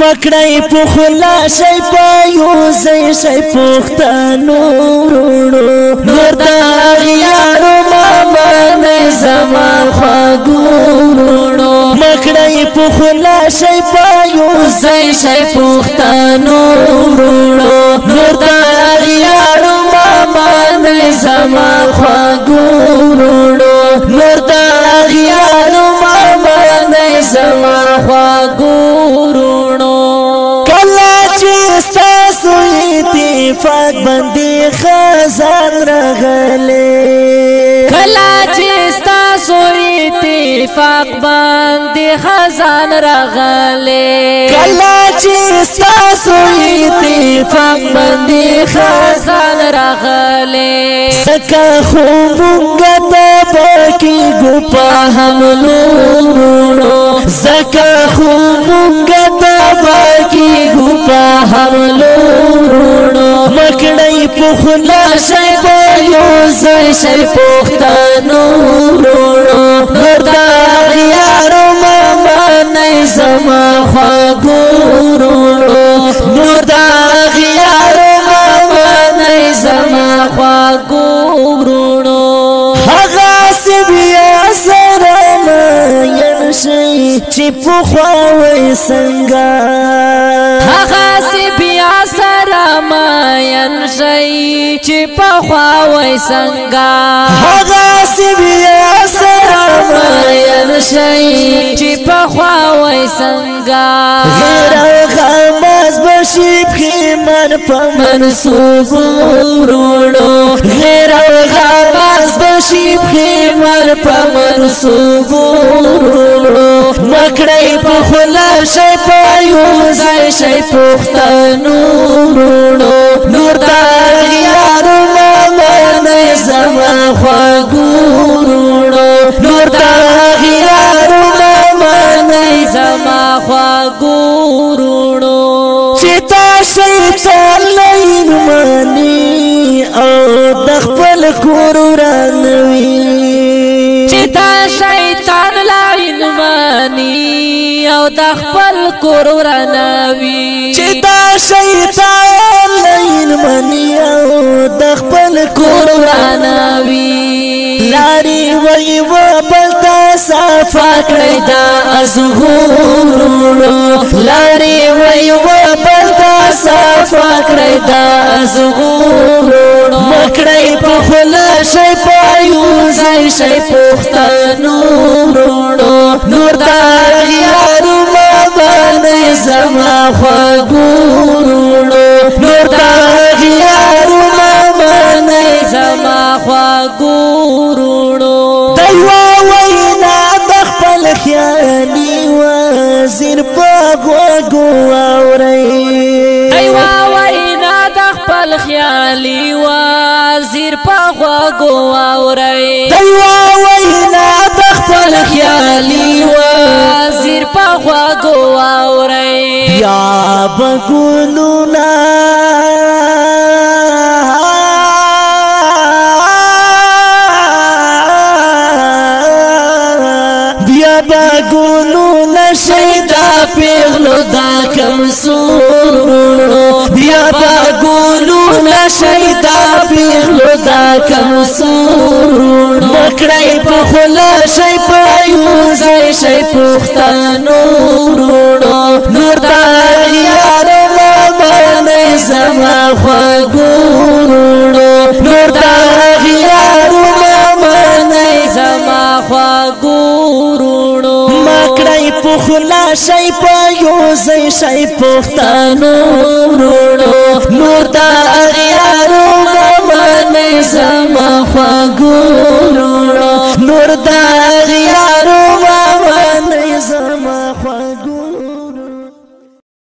مکړی په خلا شي پایو زې شي پښتنو ورونو نور دا یارو ماما نه زما خګورونو مکړی په خلا شي پایو زې شي پښتنو صفات باندې خزان راغلي کلا چې تاسو اتفاق باندې خزان راغلي کلا چې تاسو اتفاق باندې خزان راغلي سکه خو مونږ ته پکې ګپا هم لورو زکه خو پخلا شي په یو ځای شي پختانو ورونو نور دا یارو مما نه زما خواګو ورونو نور دا یارو مما نه زما خواګو ورونو هغه سبیا سره مې شي چې په خوا وې څنګه هغه شي چې په خوا وای څنګه هغه سیبیا سره مړین شي چې په خوا وای څنګه غیر غمز بشي په من په منسوب ورونو غیر غمز بشي په من په منسوب ورونو خلا شي په یوم ځای شي پښتنو ورونو نور دا یار مې نه زما خواګورونو نور دا یار مې نه زما خواګورونو چې تاسو چلای مانی او د خپل کور ورانوي چې تاسو نو د خپل کور ورانوي چې دا شیطان لین منی او د خپل کور ورانوي لاري وای و بلتا صفا کړی دا ازغورو لاري وای و بلتا صفا کړی دا ازغورو مکړی په خلا شي پایو زای شي دې زما خواګورو نور دا غیارو ما باندې زما خواګورو دایو وینا د خپل خیالي وزیر په غوګو اوري دایو وینا د خپل خیالي وزیر په غوګو اوري دایو وینا د خپل خیالي وزیر په غوګو شاب گلونا بیا با گلونا شیدا پیغلو دا کم سورو بیا با گلونا شیدا پیغلو دا کم سورو مکڑای پخلا شی پایو زی شی پختانو روڑو نور دا شي په یو زي شي پښتنو ورونو نور دا اغیارو مبن زما خو